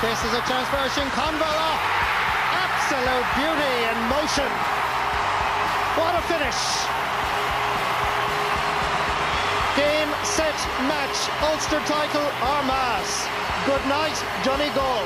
This is a chance for Absolute beauty in motion. What a finish. Game, set, match. Ulster title, Armagh. Good night, Johnny Gall.